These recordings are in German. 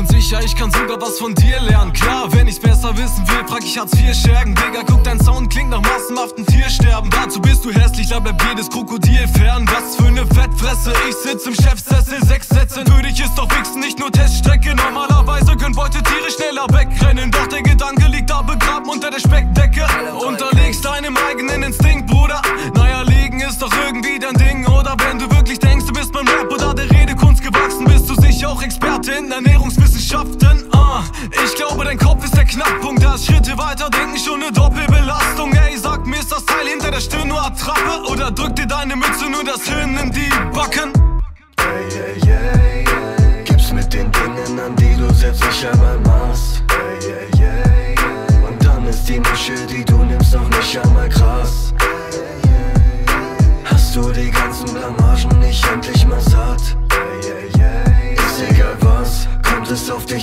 bin sicher, ich kann sogar was von dir lernen. Klar, wenn ich's besser wissen will, frag ich Hartz IV Schergen. Digga, guck, dein Sound klingt nach massenhaften Tiersterben. Dazu bist du hässlich, da bleibt jedes Krokodil fern. Was für ne Fettfresse, ich sitz im Chefsessel, sechs Sätze. Für dich ist doch Wichsen nicht nur Teststrecke. Normalerweise können Beutetiere schneller wegrennen. Doch der Gedanke liegt da begraben unter der Speckdecke. Unterlegst deinem eigenen Instinkt, Bruder. Glaube, dein Kopf ist der Knackpunkt. Da ist Schritte weiter denken schon eine Doppelbelastung. Ey, sag mir, ist das Teil hinter der Stirn nur Attrappe? Oder drückt dir deine Mütze nur das Hirn in die Backen? Ey, ey, ey, ey. Gib's mit den Dingen, an die du setzt dich einmal Maß. Ey, ey, ey, ey. Und dann ist die Mische, die du nimmst, noch nicht einmal krass.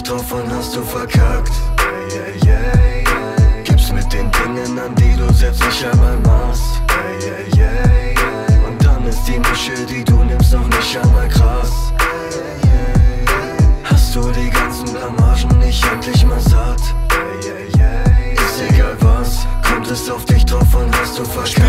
Drauf und hast du verkackt. Ey, ey, ey. Gib's mit den Dingen, an die du setzt dich einmal ey. Und dann ist die Mische, die du nimmst, noch nicht einmal krass. Hast du die ganzen Blamagen nicht endlich mal satt? Ist egal was, kommt es auf dich drauf und hast du verkackt.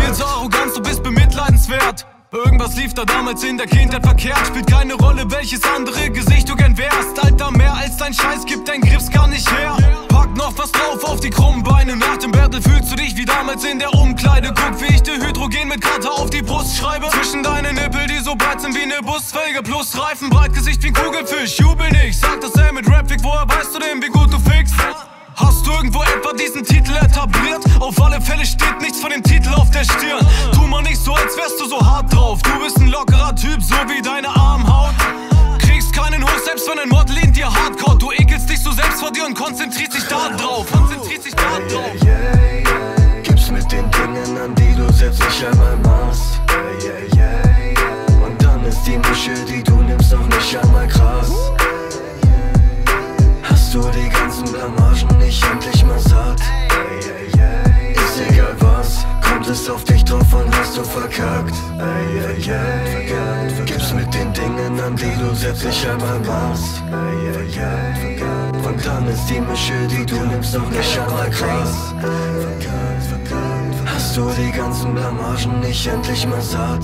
Irgendwas lief da damals in der Kindheit verkehrt. Spielt keine Rolle, welches andere Gesicht du gern wärst. Alter, mehr als dein Scheiß gibt dein Grips gar nicht her. Pack noch was drauf auf die krummen Beine. Nach dem Battle fühlst du dich wie damals in der Umkleide. Guck, wie ich dir Hydrogen mit Karte auf die Brust schreibe. Zwischen deine Nippel, die so breit sind wie ne Busfelge. Plus Reifen, breit Gesicht wie ein Kugelfisch. Jubel nicht, sag das ey mit Rapwig. Woher weißt du denn, wie gut du fickst? Drauf. Du bist ein lockerer Typ, so wie deine Armhaut. Kriegst keinen hoch, selbst wenn ein Model in dir hardcore. Du ekelst dich so selbst vor dir und konzentrierst dich da drauf. Konzentrierst dich da drauf. Ey, ey, ey. Gib's mit den Dingen, an die du setzt dich einmal ey. Und dann ist die Mische, die du nimmst, noch nicht einmal krass. Hast du die ganzen Blamagen nicht endlich mal satt? Ist egal was, kommt es auf dich verkackt. Ey, ey, ey. Gib's mit den Dingen, an die du setzt dich einmal Maß. Ey, ey, ey. Und dann ist die Mische, die du nimmst, noch nicht einmal krass. Hast du die ganzen Blamagen nicht endlich mal satt?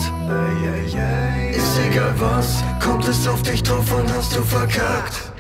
Ist egal was, kommt es auf dich drauf und hast du verkackt.